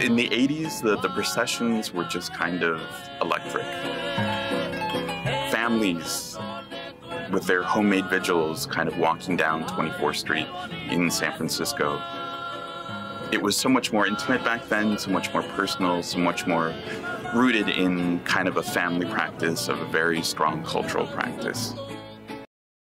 in the 80s, the, the processions were just kind of electric. Families with their homemade vigils kind of walking down 24th Street in San Francisco. It was so much more intimate back then, so much more personal, so much more rooted in kind of a family practice of a very strong cultural practice.